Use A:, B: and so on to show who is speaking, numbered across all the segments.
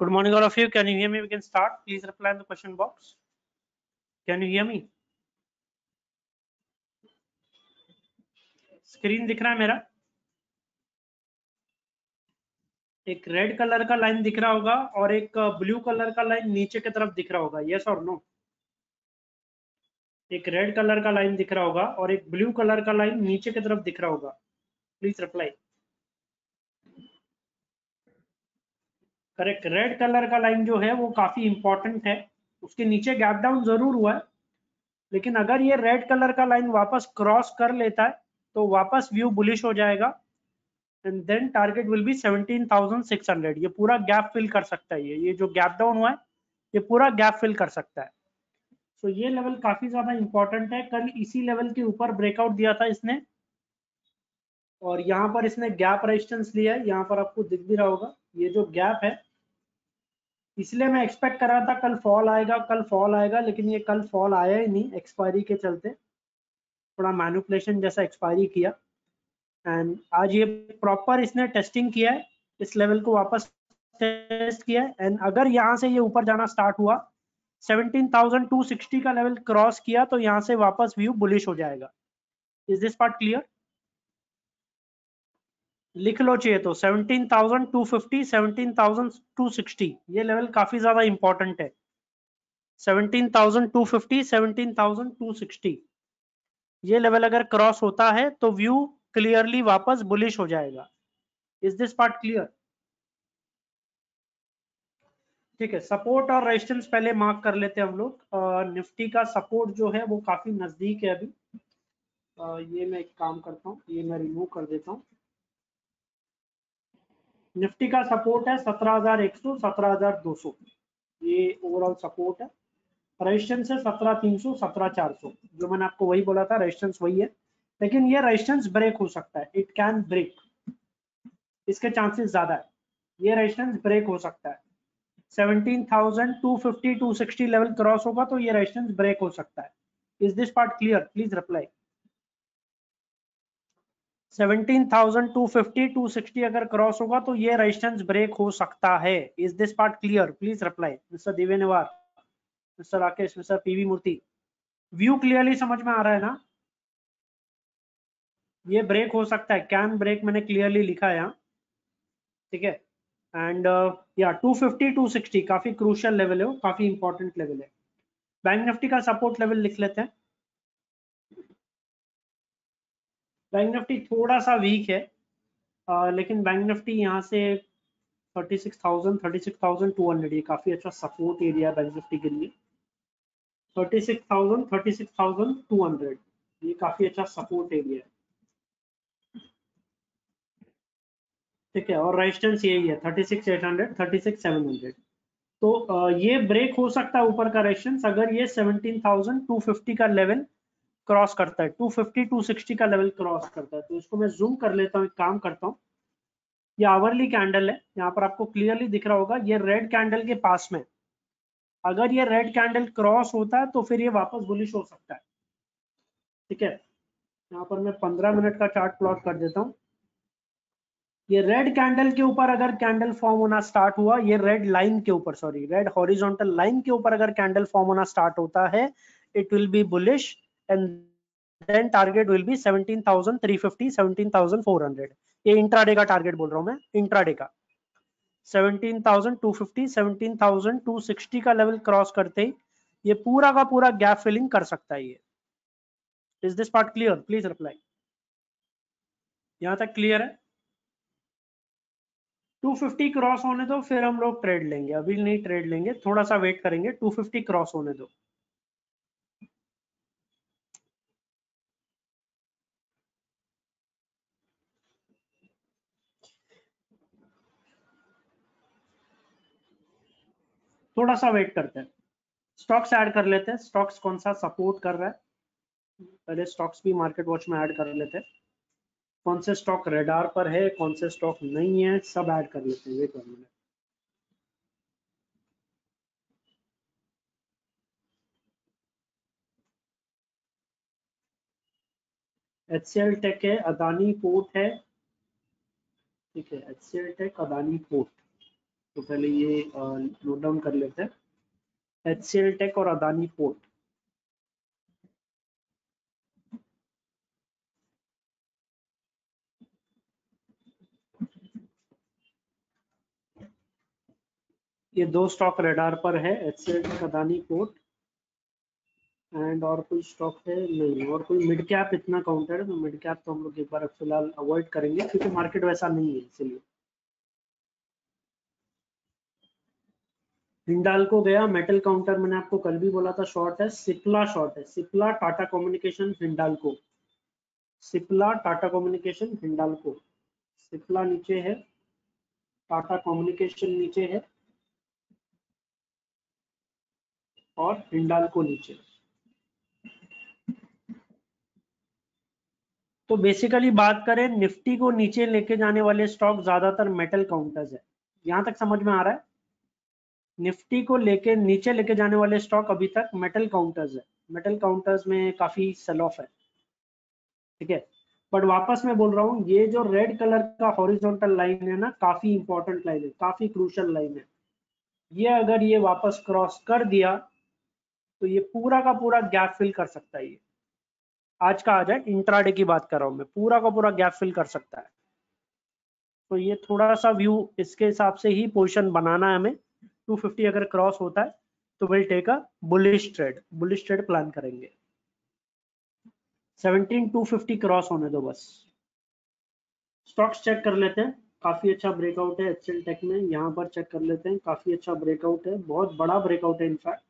A: Good morning, all of you. Can you hear me? We can start. Please reply in the question box. Can you hear me? Screen दिख रहा है मेरा एक red colour का line दिख रहा होगा और एक ब्लू कलर का लाइन नीचे की तरफ़ दिख रहा होगा यस और नो एक रेड कलर का लाइन दिख रहा होगा और एक ब्लू कलर का लाइन नीचे की तरफ़ दिख रहा होगा please reply correct red colour का लाइन जो है वो काफ़ी इंपॉर्टेंट है। उसके नीचे गैप डाउन ज़रूर हुआ है। लेकिन अगर ये रेड कलर का लाइन वापस क्रॉस कर लेता है तो वापस व्यू बुलिश हो जाएगा। And then target will be 17,600 ये पूरा गैप फिल कर सकता है ये। ये जो गैप डाउन हुआ है ये पूरा गैप फिल कर सकता है। सो so, ये लेवल काफ़ी ज़्यादा इंपॉर्टेंट है। कल इसी लेवल के ऊपर ब्रेकआउट दिया था इसने। और यहाँ पर इसने गैप रेजिस्टेंस लिया है। यहाँ पर आपको दिख भी रहा होगा। ये जो गैप है इसलिए मैं एक्सपेक्ट कर रहा था कल फॉल आएगा कल फॉल आएगा लेकिन ये कल फॉल आया ही नहीं एक्सपायरी के चलते। थोड़ा मैनुपलेशन जैसा एक्सपायरी किया। एंड आज ये प्रॉपर इसने टेस्टिंग किया है इस लेवल को वापस टेस्ट किया है। एंड अगर यहाँ से ये ऊपर जाना स्टार्ट हुआ 17,260 का लेवल क्रॉस किया तो यहाँ से वापस व्यू बुलिश हो जाएगा। इज़ दिस पार्ट क्लियर लिख लो चाहिए तो 17,250 17,260 ये लेवल काफ़ी ज़्यादा इंपॉर्टेंट है। 17,250 17,260 ये लेवल अगर क्रॉस होता है तो व्यू क्लियरली वापस बुलिश हो जाएगा। इज़ दिस पार्ट क्लियर ठीक है सपोर्ट और रेजिस्टेंस पहले मार्क कर लेते हैं हम लोग। निफ्टी का सपोर्ट जो है वो काफ़ी नज़दीक है अभी। आ, ये मैं एक काम करता हूँ ये मैं रिमूव कर देता हूँ। निफ्टी का सपोर्ट है 17,100 17,200 ये ओवरऑल सपोर्ट है। रेजिस्टेंस है 17,300 17,400 जो मैंने आपको वही बोला था रेजिस्टेंस वही है। लेकिन ये रेजिस्टेंस ब्रेक हो सकता है। इट कैन ब्रेक इसके चांसेस ज़्यादा है। ये रेजिस्टेंस ब्रेक हो सकता है। 17,250 260 लेवल क्रॉस होगा तो ये रेजिस्टेंस ब्रेक हो सकता है। Is this part clear please reply 17,250 260 अगर क्रॉस होगा तो ये रेजिस्टेंस ब्रेक हो सकता है। Is this part clear please reply mister Devenwar mister Rakesh mister PV Murthy. View clearly समझ में आ रहा है ना? ये ब्रेक हो सकता है। कैन ब्रेक मैंने क्लियरली लिखा है ठीक है? एंड या 250 260 काफ़ी क्रूशियल लेवल है वो काफ़ी इंपॉर्टेंट लेवल है। बैंक निफ्टी का सपोर्ट लेवल लिख लेते हैं। बैंक निफ्टी थोड़ा सा वीक है आ, लेकिन बैंक निफ्टी यहाँ से 36,000 36,200 ये काफ़ी अच्छा सपोर्ट एरिया बैंक निफ्टी के लिए। 36,000 36,200 ये काफ़ी अच्छा सपोर्ट एरिया है। ठीक है और रेजिस्टेंस यही है 36,800 36,700 तो आ, ये ब्रेक हो सकता है ऊपर का रेजिस्टेंस अगर ये 17,250 का लेवल क्रॉस करता है। 250 260 का लेवल क्रॉस करता है। तो इसको मैं जूम कर लेता हूँ, एक काम करता हूँ। ये आवरली कैंडल है। यहाँ पर आपको क्लियरली दिख रहा होगा, ये रेड कैंडल के पास में। अगर ये रेड कैंडल क्रॉस होता है तो फिर ये वापस बुलिश हो सकता है। ठीक है? यहाँ पर मैं 15 मिनट का चार्ट प्लॉट कर देता हूँ। ये रेड कैंडल के ऊपर अगर कैंडल फॉर्म होना स्टार्ट हुआ, ये रेड लाइन के ऊपर सॉरी रेड हॉरिजॉन्टल लाइन के ऊपर अगर कैंडल फॉर्म होना स्टार्ट होता है it will be bullish and then target will be 17,350 17,400 ये इंट्राडे का टारगेट बोल रहा हूँ मैं इंट्राडे का। 17,250 17,260 का लेवल क्रॉस करते ही ये पूरा का पूरा गैप फिलिंग कर सकता है ये। Is this part clear please reply यहाँ तक क्लियर है? 250 क्रॉस होने दो फिर हम लोग ट्रेड लेंगे। अभी नहीं ट्रेड लेंगे थोड़ा सा वेट करेंगे। 250 क्रॉस होने दो। थोड़ा सा वेट करते हैं। स्टॉक्स ऐड कर लेते हैं। स्टॉक्स कौन सा सपोर्ट कर रहा है? पहले स्टॉक्स भी मार्केट वॉच में ऐड कर लेते हैं। कौन से स्टॉक रेडार पर है, कौन से स्टॉक नहीं है, सब ऐड कर लेते हैं। Wait one minute H tech है अदानी पोर्ट है। ठीक है H C L tech Adani port तो पहले ये नोट डाउन कर लेते हैं। एच सी एल टेक और अदानी पोर्ट ये दो स्टॉक रेडार पर है H C L tech Adani port and और कोई स्टॉक है? नहीं। और कोई मिड कैप इतना काउंटर है तो मिड कैप तो हम लोग एक बार फ़िलहाल अवॉइड करेंगे, क्योंकि मार्केट वैसा नहीं है, इसलिए। हिंडालको गया मेटल काउंटर मैंने आपको कल भी बोला था शॉर्ट है सिप्ला शॉर्ट है। सिप्ला टाटा कम्युनिकेशन हिंडालको सिप्ला टाटा कम्युनिकेशन हिंडालको सिप्ला नीचे है टाटा कम्युनिकेशन नीचे है, और हिंडालको नीचे। तो बेसिकली बात करें, निफ्टी को नीचे लेके जाने वाले स्टॉक ज़्यादातर मेटल काउंटर्स है। यहाँ तक समझ में आ रहा है? निफ्टी को लेके नीचे लेके जाने वाले स्टॉक अभी तक मेटल काउंटर्स है। मेटल काउंटर्स में काफ़ी सेल ऑफ़ है। ठीक है? बट वापस मैं बोल रहा हूँ, ये जो रेड कलर का हॉरिजॉन्टल लाइन है ना, काफ़ी इंपॉर्टेंट लाइन है, काफ़ी क्रूशल लाइन है। ये अगर ये वापस क्रॉस कर दिया तो ये पूरा का पूरा गैप फिल कर सकता है ये। आज का आ जाए इंट्राडे की बात कर रहा हूँ मैं, पूरा का पूरा गैप फिल कर सकता है। तो ये थोड़ा सा व्यू इसके हिसाब से ही पोजिशन बनाना है हमें। 250 अगर क्रॉस होता है तो will take a bullish trade bullish trade plan करेंगे। 17 250 क्रॉस होने दो बस। स्टॉक्स चेक कर लेते हैं। काफ़ी अच्छा ब्रेकआउट है एच टेक में। यहाँ पर चेक कर लेते हैं। काफ़ी अच्छा ब्रेकआउट है। बहुत बड़ा ब्रेकआउट है इनफैक्ट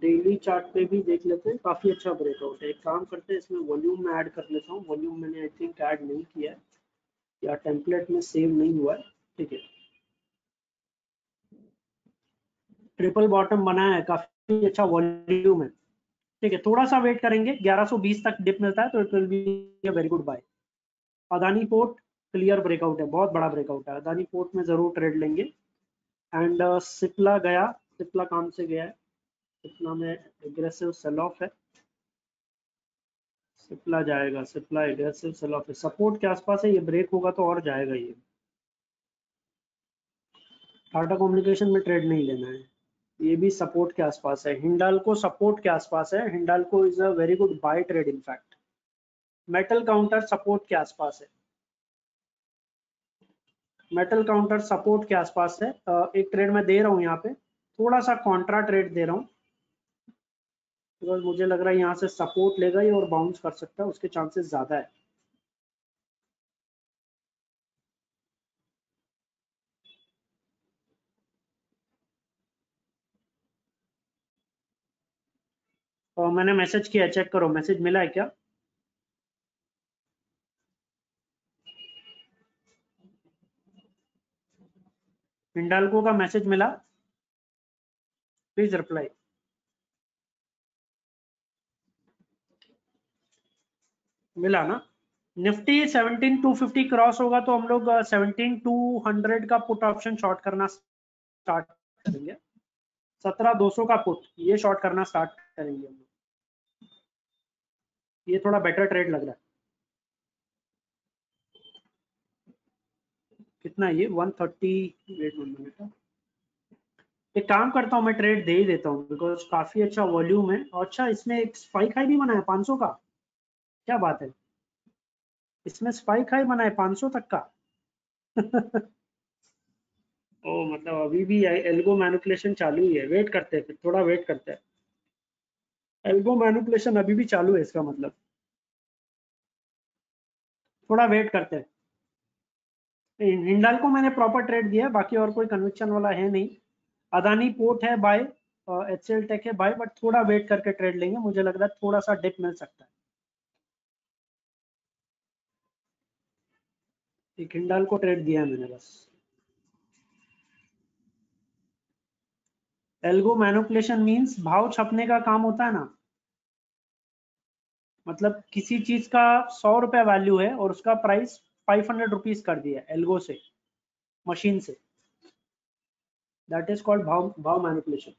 A: डेली चार्ट पे भी देख लेते हैं। काफ़ी अच्छा ब्रेकआउट है। एक काम करते हैं, इसमें वॉल्यूम में ऐड कर लेता हूँ। वॉल्यूम मैंने आई थिंक ऐड नहीं किया है। या टेम्पलेट में सेव नहीं हुआ है। ठीक है। ट्रिपल बॉटम बनाया है काफ़ी अच्छा वॉल्यूम है। ठीक है थोड़ा सा वेट करेंगे 1120 तक डिप मिलता है तो it will be very good buy Adani port clear breakout है बहुत बड़ा ब्रेकआउट है। अदानी पोर्ट में ज़रूर ट्रेड लेंगे। एंड uh, सिप्ला गया सिप्ला काम से गया है। सिप्ला में एग्रेसिव सेल ऑफ़ है। सिप्ला जाएगा सिप्ला एग्रेसिव सेल ऑफ़ है। सपोर्ट के आसपास है ये ब्रेक होगा तो और जाएगा ये। टाटा कम्युनिकेशन में ट्रेड नहीं लेना है। ये भी सपोर्ट के आसपास है। हिंडाल को सपोर्ट के आसपास है। Hindalco is a very good buy trade in fact metal counter support के आसपास है। मेटल काउंटर सपोर्ट के आसपास है। एक ट्रेड मैं दे रहा हूँ यहाँ पे। थोड़ा सा कॉन्ट्रा ट्रेड दे रहा हूँ। बिकॉज़ मुझे लग रहा है यहाँ से सपोर्ट लेगा ही और बाउंस कर सकता है। उसके चांसेस ज़्यादा है। और मैंने मैसेज किया, चेक करो, मैसेज मिला है क्या? हिंडालको का मैसेज मिला। प्लीज़ रिप्लाई मिला ना? निफ्टी 17250 क्रॉस होगा तो हम लोग 17200 का पुट ऑप्शन शॉर्ट करना स्टार्ट करेंगे। 17200 का पुट, ये शॉर्ट करना स्टार्ट करेंगे हम ये थोड़ा बेटर ट्रेड लग रहा है। कितना ये? 130 वेट वन मिनट एक काम करता हूँ, मैं ट्रेड दे ही देता हूँ बिकॉज़ काफ़ी अच्छा वॉल्यूम है। और अच्छा इसमें एक स्पाइक हाई भी बना है 500 का। क्या बात है? इसमें स्पाइक हाई बना है 500 तक का। ओ मतलब अभी भी एल्गो मैनुपुलेशन चालू ही है। वेट करते हैं फिर, थोड़ा वेट करते हैं। एल्गो मैनुपुलेशन अभी भी चालू है इसका मतलब। थोड़ा वेट करते हैं। हिंडाल को मैंने प्रॉपर ट्रेड दिया बाकी और कोई कन्विक्शन वाला है नहीं। अदानी पोर्ट है बाय एच एल टेक है बाय बट थोड़ा वेट करके ट्रेड लेंगे। मुझे लग रहा है थोड़ा सा डिप मिल सकता है। एक हिंडाल को ट्रेड दिया है मैंने बस। एल्गो मैनुपुलेशन मीन्स भाव छपने का काम होता है ना। मतलब किसी चीज़ का सौ रुपया वैल्यू है और उसका प्राइस फाइव हंड्रेड रुपीज़ कर दिया एल्गो से मशीन से। दैट इज़ कॉल्ड भाव भाव manipulation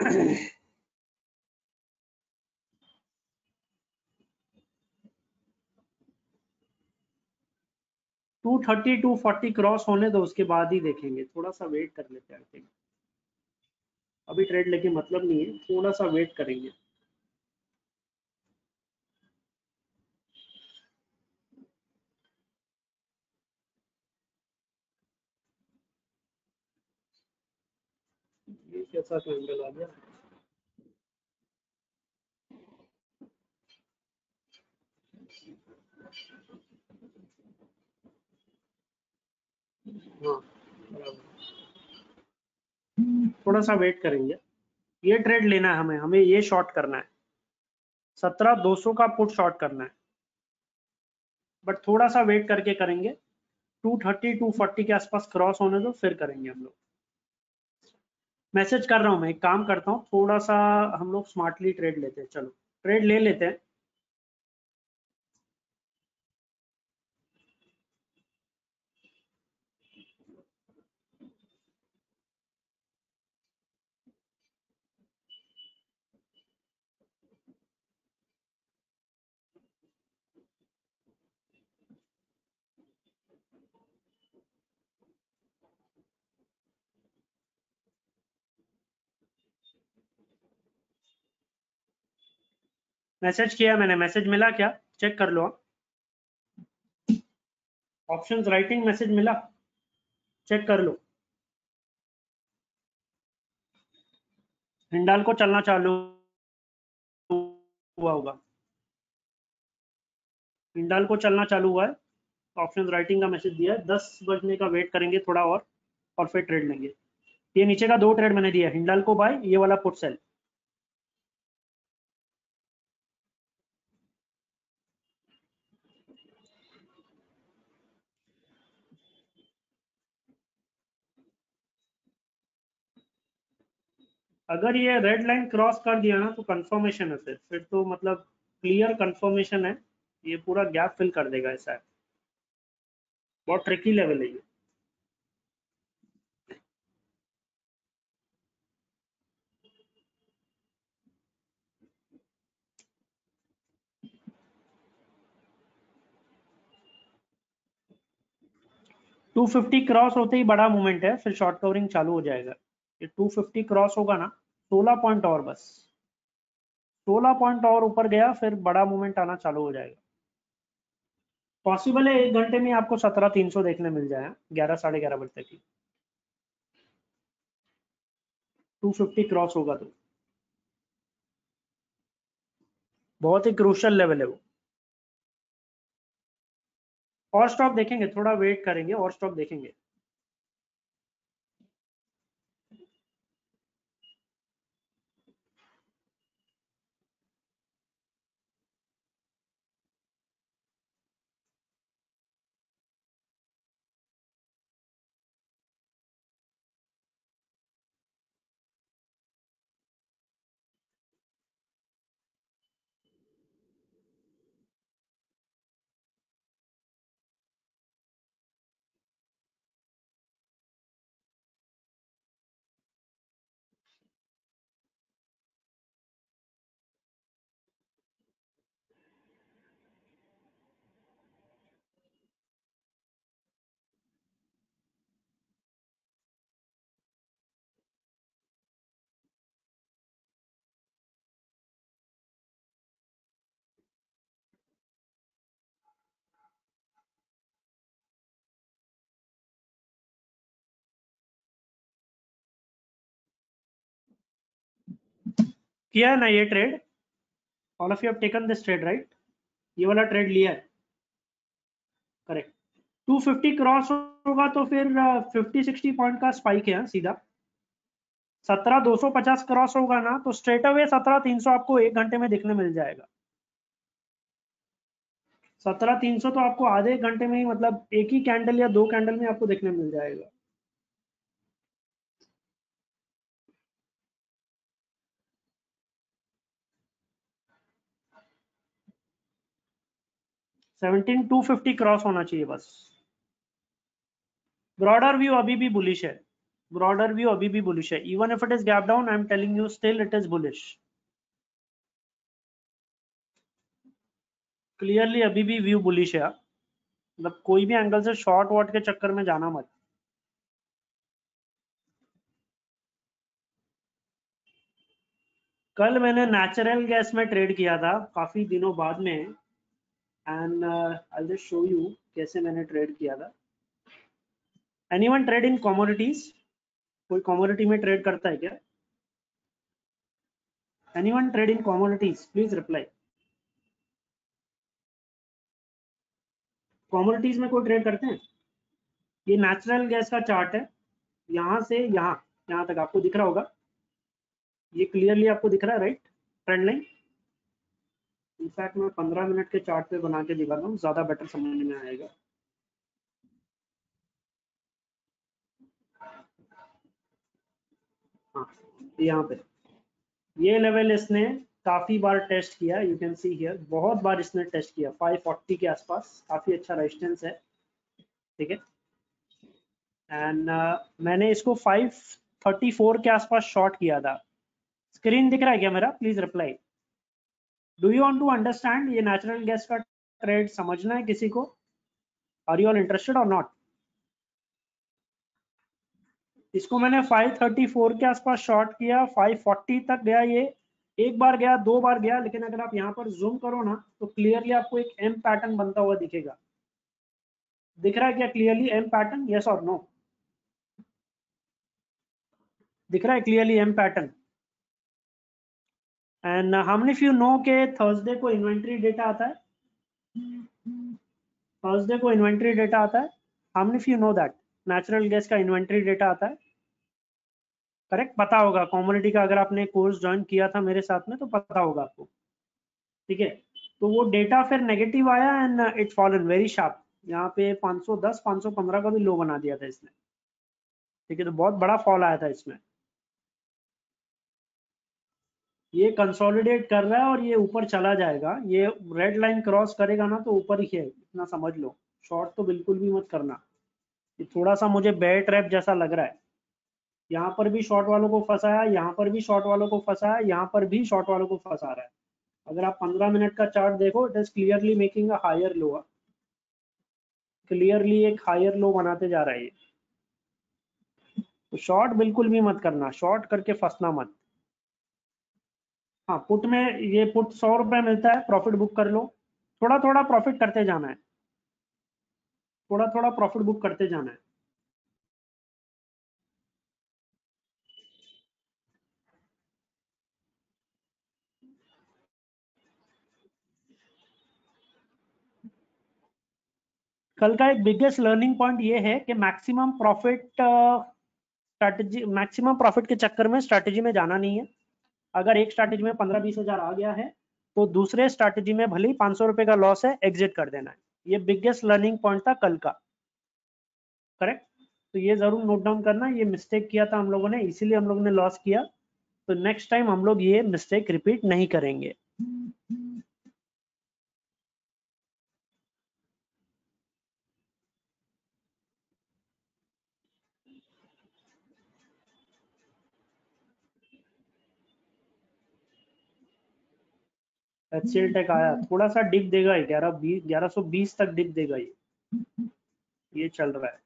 A: two thirty two forty cross होने दो, उसके बाद ही देखेंगे। थोड़ा सा वेट कर लेते हैं आई थिंक अभी ट्रेड लेके मतलब नहीं है, थोड़ा सा वेट करेंगे। कैसा कैंडल आ गया? हाँ थोड़ा सा वेट करेंगे। ये ट्रेड लेना है हमें हमें ये शॉर्ट करना है। सत्रह दो सौ का पुट शॉर्ट करना है। बट थोड़ा सा वेट करके करेंगे। टू थर्टी टू फोर्टी के आसपास क्रॉस होने दो, फिर करेंगे हम लोग। मैसेज कर रहा हूँ मैं, एक काम करता हूँ, थोड़ा सा हम लोग स्मार्टली ट्रेड लेते हैं। चलो ट्रेड ले लेते हैं। मैसेज किया मैंने, मैसेज मिला क्या? चेक कर लो ऑप्शंस, राइटिंग मैसेज मिला? चेक कर लो। हिंडाल को चलना चालू हुआ होगा। हिंडाल को चलना चालू हुआ है। ऑप्शन राइटिंग का मैसेज दिया है। दस बजने का वेट करेंगे थोड़ा और और फिर ट्रेड लेंगे। ये नीचे का दो ट्रेड मैंने दिया हिंडाल को बाय ये वाला पुट सेल अगर ये रेड लाइन क्रॉस कर दिया ना तो कंफर्मेशन है फिर। फिर तो मतलब क्लियर कंफर्मेशन है। ये पूरा गैप फिल कर देगा ऐसा है। बहुत ट्रिकी लेवल है ये। टू फिफ्टी क्रॉस होते ही बड़ा मूवमेंट है, फिर शॉर्ट कवरिंग चालू हो जाएगा। ये 250 क्रॉस होगा ना 16 पॉइंट और बस। 16 पॉइंट और ऊपर गया, फिर बड़ा मूवमेंट आना चालू हो जाएगा। पॉसिबल है एक घंटे में आपको सत्रह तीन सौ देखने मिल जाए, ग्यारह, साढ़े ग्यारह बजे तक टू फिफ्टी क्रॉस होगा तो। बहुत ही क्रूशल लेवल है वो। और स्टॉक देखेंगे, थोड़ा वेट करेंगे, और स्टॉक देखेंगे। किया है ना ये trade all of you have taken this trade right ये वाला ट्रेड लिया है। करेक्ट 250 क्रॉस होगा तो फिर 50 60 पॉइंट का स्पाइक है हाँ, सीधा। 17 250 क्रॉस होगा ना तो स्ट्रेट अवे 17 300 आपको एक घंटे में देखने मिल जाएगा। 17 300 तो आपको आधे घंटे में ही मतलब एक ही कैंडल या दो कैंडल में आपको देखने मिल जाएगा। सेवनटीन टू फिफ्टी क्रॉस होना चाहिए बस। ब्रॉडर व्यू अभी भी बुलिश है। ब्रॉडर व्यू अभी भी बुलिश है। Even if it is gap down I am telling you still it is bullish clearly अभी भी व्यू बुलिश है। मतलब कोई भी एंगल से शॉर्ट वॉट के चक्कर में जाना मत। कल मैंने नेचुरल गैस में ट्रेड किया था, काफ़ी दिनों बाद में। And I just show you कैसे मैंने ट्रेड किया था। एनीवन ट्रेड इन कमोडिटीज कोई कमोडिटी में ट्रेड करता है क्या? Anyone trade in commodities please reply commodities में कोई ट्रेड करते हैं? ये नेचुरल गैस का चार्ट है। यहाँ से यहाँ यहाँ तक आपको दिख रहा होगा। ये क्लियरली आपको दिख रहा है राइट ट्रेंड लाइन इनफैक्ट मैं 15 मिनट के चार्ट पे बना के दिखाता हूँ ज़्यादा बेटर समझ में आएगा। हाँ यहाँ पे। ये लेवल इसने काफ़ी बार टेस्ट किया यू कैन सी हियर बहुत बार इसने टेस्ट किया 540 के आसपास काफ़ी अच्छा रेजिस्टेंस है ठीक है? एंड uh, मैंने इसको 534 के आसपास शॉर्ट किया था। स्क्रीन दिख रहा है क्या मेरा? Please reply do you want to understand ये नेचुरल गैस का ट्रेड समझना है किसी को? आर यू ऑल इंटरेस्टेड और नॉट इसको मैंने 534 के आसपास शॉर्ट किया 540 तक गया ये। एक बार गया, दो बार गया, लेकिन अगर आप यहाँ पर जूम करो ना तो क्लियरली आपको एक एम पैटर्न बनता हुआ दिखेगा। दिख रहा है क्या क्लियरली एम पैटर्न यस और नो दिख रहा है clearly M pattern and how many you know के थर्सडे को इन्वेंट्री डेटा आता है? थर्सडे को इन्वेंट्री डेटा आता है? How many you know that natural gas का इन्वेंट्री डेटा आता है? करेक्ट पता होगा। कॉमोडिटी का अगर आपने कोर्स ज्वाइन किया था मेरे साथ में तो पता होगा आपको। ठीक है? तो वो डेटा फिर नेगेटिव आया and it fallen very sharp यहाँ पे 510 515 का भी लो बना दिया था इसने। ठीक है? तो बहुत बड़ा फॉल आया था इसमें। ये कंसोलिडेट कर रहा है और ये ऊपर चला जाएगा। ये रेड लाइन क्रॉस करेगा ना तो ऊपर ही है, इतना समझ लो। शॉर्ट तो बिल्कुल भी मत करना। ये थोड़ा सा मुझे बेयर ट्रैप जैसा लग रहा है। यहाँ पर भी शॉर्ट वालों को फंसाया यहाँ पर भी शॉर्ट वालों को फंसाया यहाँ पर भी शॉर्ट वालों को फंसा रहा है। अगर आप 15 मिनट का चार्ट देखो it is clearly making a higher low clearly एक हायर लो बनाते जा रहा है ये। तो शॉर्ट बिल्कुल भी मत करना। शॉर्ट करके फंसना मत। हाँ पुट में ये पुट सौ रुपए मिलता है प्रॉफिट बुक कर लो। थोड़ा थोड़ा प्रॉफिट करते जाना है। थोड़ा थोड़ा प्रॉफिट बुक करते जाना है। कल का एक बिगेस्ट लर्निंग पॉइंट ये है कि maximum profit strategy maximum profit के चक्कर में स्ट्रैटेजी में जाना नहीं है। अगर एक स्ट्रैटेजी में पंद्रह बीस हज़ार आ गया है तो दूसरे स्ट्रैटेजी में भले ही पाँच सौ रुपए का लॉस है एग्जिट कर देना है। ये बिगेस्ट लर्निंग पॉइंट था कल का। करेक्ट तो ये ज़रूर नोट डाउन करना, ये मिस्टेक किया था हम लोगों ने, इसीलिए हम लोगों ने लॉस किया। तो नेक्स्ट टाइम हम लोग ये मिस्टेक रिपीट नहीं करेंगे। एचसीएल टेक आया। थोड़ा सा डिप देगा ग्यारह बीस ग्यारह सौ बीस तक डिप देगा ये। ये चल रहा है।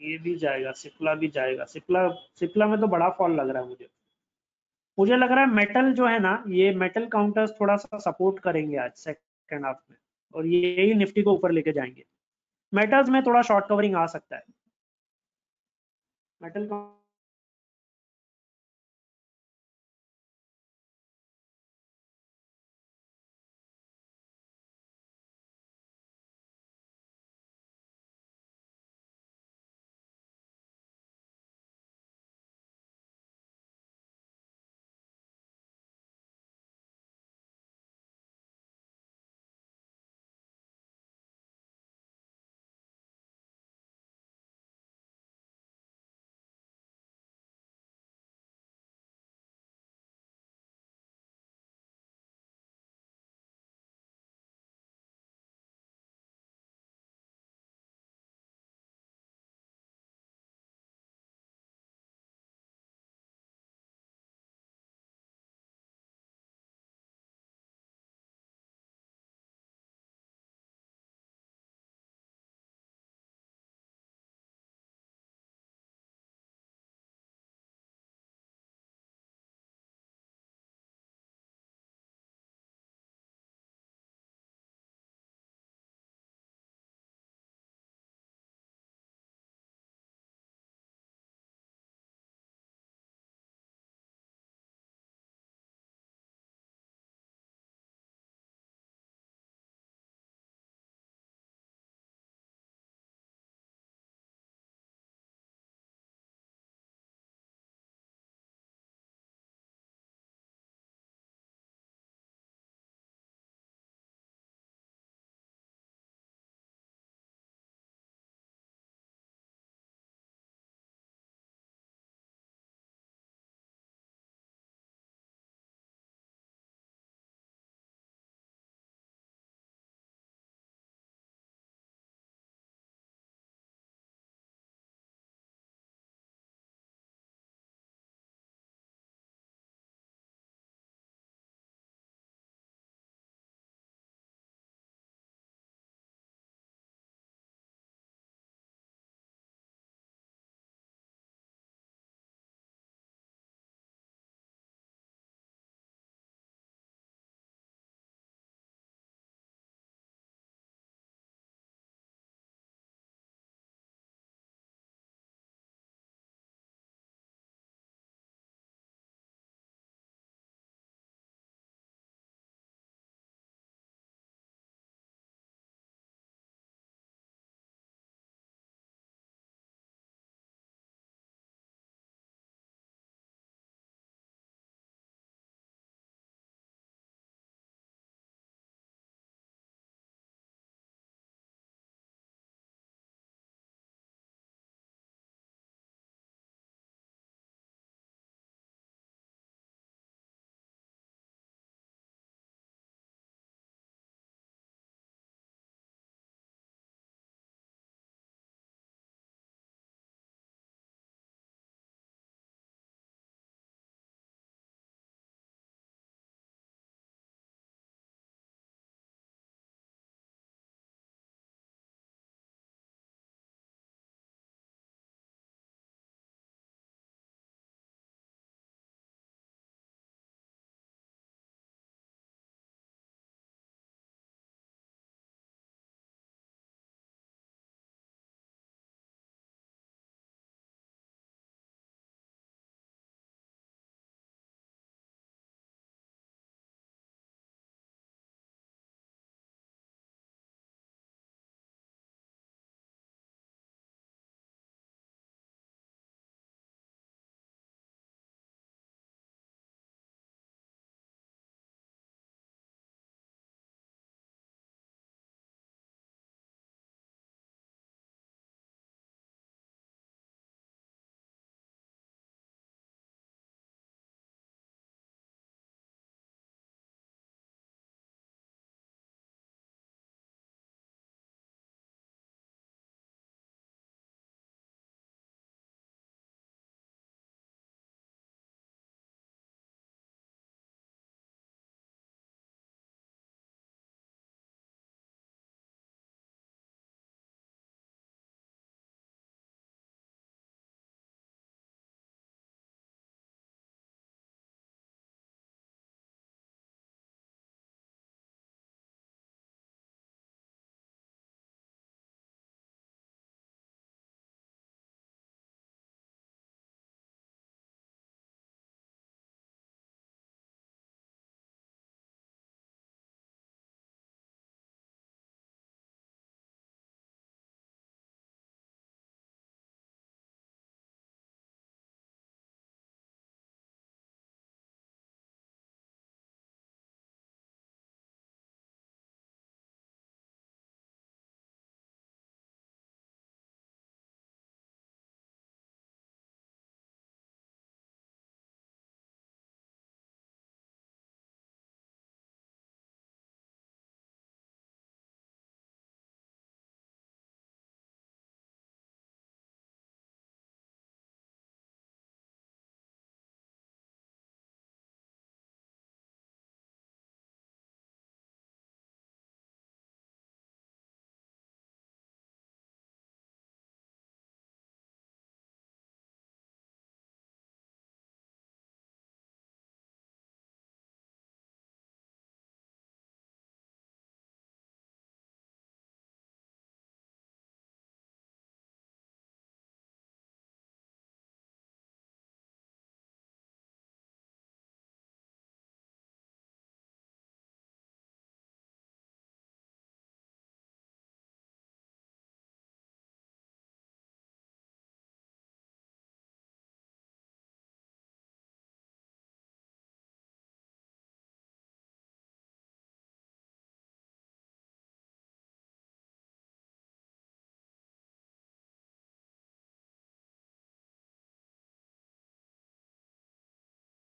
A: ये भी जाएगा सिप्ला भी जाएगा। सिप्ला सिप्ला में तो बड़ा फॉल लग रहा है मुझे। मुझे लग रहा है मेटल जो है ना ये मेटल काउंटर्स थोड़ा सा सपोर्ट करेंगे आज सेकंड हाफ़ में। और यही निफ्टी को ऊपर लेके जाएँगे। मेटल्स में थोड़ा शॉर्ट कवरिंग आ सकता है। Metal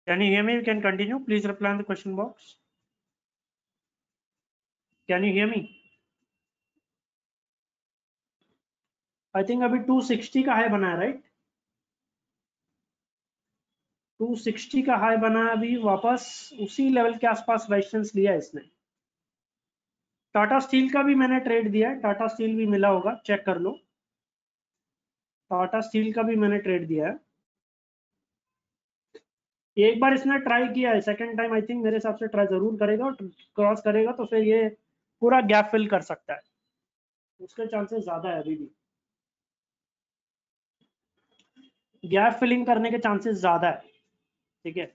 A: Can you hear me? You can continue. Please reply in the question box. Can you hear me? I think अभी 260 का हाई बना है राइट 260 का हाई बना अभी, वापस उसी लेवल के आसपास रेजिस्टेंस लिया इसने टाटा स्टील का भी मैंने ट्रेड दिया है टाटा स्टील भी मिला होगा चेक कर लो टाटा स्टील का भी मैंने ट्रेड दिया है एक बार इसने ट्राई किया है सेकंड टाइम आई थिंक मेरे हिसाब से ट्राई ज़रूर करेगा और क्रॉस करेगा तो फिर ये पूरा गैप फिल कर सकता है। उसके चांसेस ज़्यादा है अभी भी। गैप फिलिंग करने के चांसेस ज़्यादा है, ठीक है?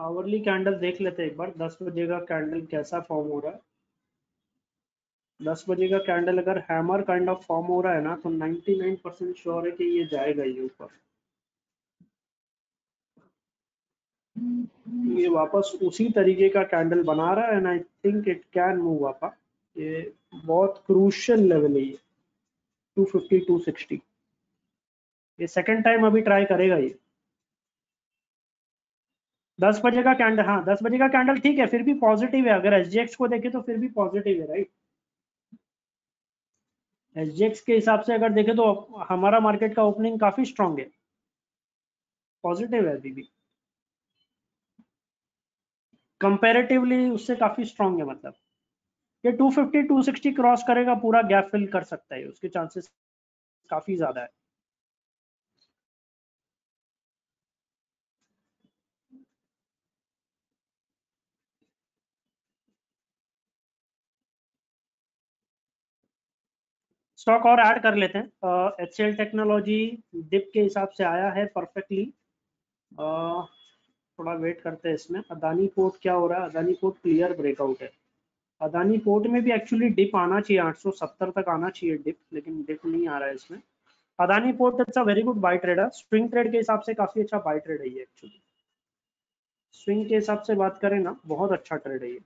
A: आवरली कैंडल देख लेते हैं एक बार। दस बजे का कैंडल कैसा फॉर्म हो रहा है? दस बजे का कैंडल अगर हैमर काइंड ऑफ़ फॉर्म हो रहा है ना तो 99 परसेंट श्योर है कि ये जाएगा ये ऊपर। ये वापस उसी तरीके का कैंडल बना रहा है and I think it can move up ये बहुत क्रूशियल लेवल है ये। 250 260 ये सेकंड टाइम अभी ट्राई करेगा ये। दस बजे का कैंडल हाँ दस बजे का कैंडल ठीक है, फिर भी पॉजिटिव है। अगर एस को देखे तो फिर भी पॉजिटिव है राइट एस के हिसाब से अगर देखे तो हमारा मार्केट का ओपनिंग काफ़ी स्ट्रांग है। पॉजिटिव है अभी भी। कंपेरेटिवली उससे काफ़ी स्ट्रांग है मतलब। ये 250 260 क्रॉस करेगा, पूरा गैप फिल कर सकता है। उसके चांसेस काफ़ी ज़्यादा है। स्टॉक और ऐड कर लेते हैं। एच टेक्नोलॉजी डिप के हिसाब से आया है परफेक्टली थोड़ा वेट करते हैं इसमें। अदानी पोर्ट क्या हो रहा है? अदानी पोर्ट क्लियर ब्रेकआउट है। अदानी पोर्ट में भी एक्चुअली डिप आना चाहिए। 870 तक आना चाहिए डिप लेकिन डिप नहीं आ रहा है इसमें। Adani port it's a very good buy trade है। स्विंग ट्रेड के हिसाब से काफ़ी अच्छा बाई ट्रेड है ये एक्चुअली स्विंग के हिसाब से बात करें ना, बहुत अच्छा ट्रेड है ये।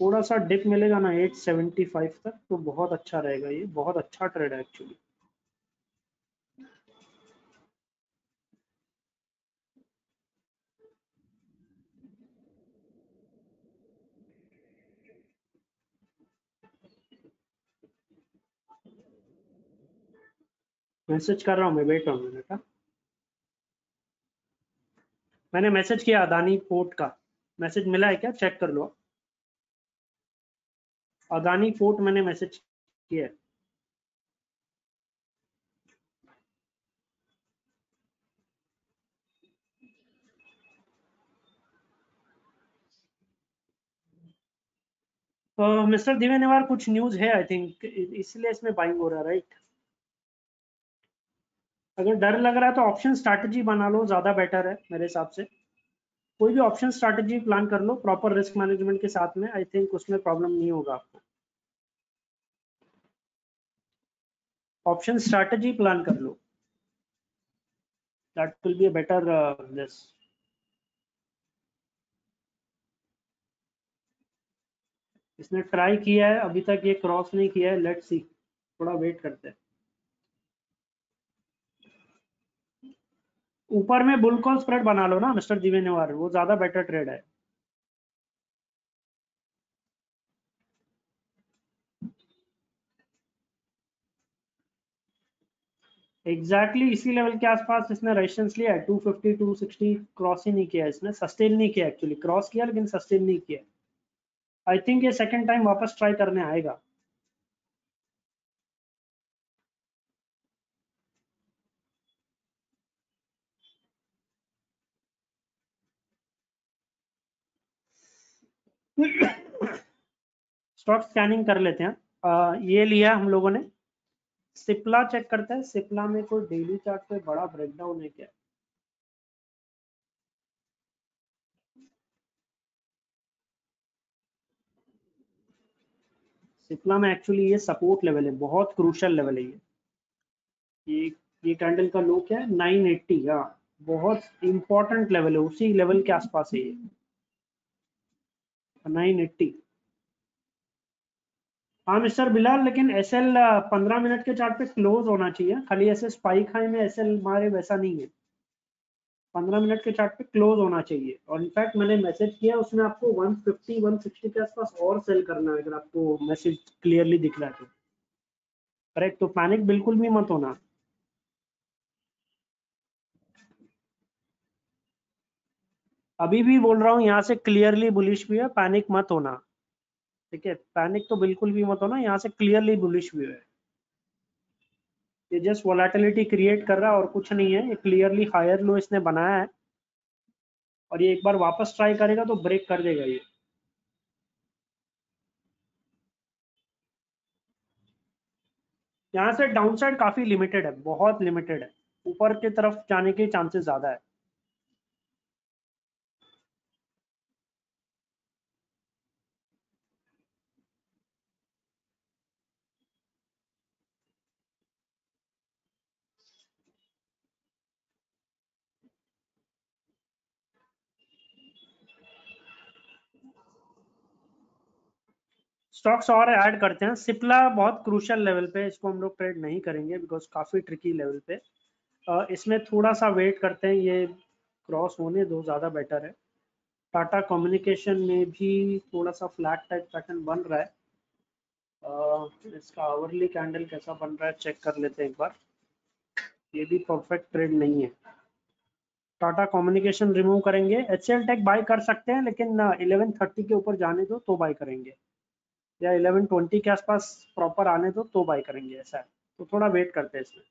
A: थोड़ा सा डिप मिलेगा ना 875 तक तो बहुत अच्छा रहेगा ये, बहुत अच्छा ट्रेड है एक्चुअली मैसेज कर रहा हूँ मैं वेट वन मिनट। मैंने मैसेज किया अदानी पोर्ट का। मैसेज मिला है क्या? चेक कर लो अदानी फोर्ट मैंने मैसेज किया है। तो मिस्टर दिव्य नेवार कुछ न्यूज़ है आई थिंक इसलिए इसमें बाइंग हो रहा राइट अगर डर लग रहा है तो ऑप्शन स्ट्रैटेजी बना लो, ज़्यादा बेटर है मेरे हिसाब से। कोई भी ऑप्शन स्ट्रैटेजी प्लान कर लो प्रॉपर रिस्क मैनेजमेंट के साथ में आई थिंक उसमें प्रॉब्लम नहीं होगा आपको। ऑप्शन स्ट्रैटेजी प्लान कर लो। That will be a better this इसने ट्राई किया है, अभी तक ये क्रॉस नहीं किया है लेट्स सी थोड़ा वेट करते हैं। ऊपर में बुल कॉल स्प्रेड बना लो ना, मिस्टर जीवेनेवार वो ज़्यादा बेटर ट्रेड है। एग्जैक्टली exactly इसी लेवल के आसपास इसने रेजिस्टेंस लिया है 250 260 क्रॉस ही नहीं किया इसने सस्टेन नहीं किया एक्चुअली क्रॉस किया लेकिन सस्टेन नहीं किया। आई थिंक ये सेकंड टाइम वापस ट्राई करने आएगा। स्टॉक स्कैनिंग कर लेते हैं। आ, ये लिया हम लोगों ने। सिप्ला चेक करते हैं। सिप्ला में कोई डेली चार्ट पे बड़ा ब्रेकडाउन है क्या? सिप्ला में एक्चुअली ये सपोर्ट लेवल है। बहुत क्रूशल लेवल है ये। ये ये कैंडल का लो क्या है? 980 हाँ बहुत इंपॉर्टेंट लेवल है। उसी लेवल के आसपास है ये। 980 हाँ मिस्टर बिलाल, लेकिन एस एल पंद्रह मिनट के चार्ट पे क्लोज होना चाहिए। खाली ऐसे स्पाइक हाई में एस एल मारे वैसा नहीं है। पंद्रह मिनट के चार्ट पे क्लोज होना चाहिए। और इनफैक्ट मैंने मैसेज किया, उसमें आपको 150 160 के आसपास और सेल करना है। अगर आपको मैसेज क्लियरली दिख रहा है तो। करेक्ट तो पैनिक बिल्कुल भी मत होना। अभी भी बोल रहा हूँ, यहाँ से क्लियरली बुलिश भी है पैनिक मत होना। ठीक है? पैनिक तो बिल्कुल भी मत होना, यहाँ से क्लियरली बुलिश भी है। ये जस्ट वोलेटिलिटी क्रिएट कर रहा है और कुछ नहीं है, ये क्लियरली हायर लो इसने बनाया है। और ये एक बार वापस ट्राई करेगा तो ब्रेक कर देगा ये। यहाँ से डाउनसाइड काफ़ी लिमिटेड है, बहुत लिमिटेड है। ऊपर की तरफ़ जाने के चांसेस ज़्यादा है। स्टॉक्स और ऐड करते हैं। सिप्ला बहुत क्रूशल लेवल पे इसको हम लोग ट्रेड नहीं करेंगे बिकॉज़ काफ़ी ट्रिकी लेवल पे। इसमें थोड़ा सा वेट करते हैं। ये क्रॉस होने दो, ज़्यादा बेटर है। टाटा कम्युनिकेशन में भी थोड़ा सा फ्लैट टाइप पैटर्न बन रहा है। इसका आवरली कैंडल कैसा बन रहा है चेक कर लेते हैं एक बार। ये भी परफेक्ट ट्रेड नहीं है। टाटा कम्युनिकेशन रिमूव करेंगे। एच एल टेक बाय कर सकते हैं, लेकिन इलेवन थर्टी के ऊपर जाने दो तो बाय करेंगे। या 1120 के आसपास प्रॉपर आने दो तो बाय करेंगे, ऐसा तो थोड़ा वेट करते हैं इसमें।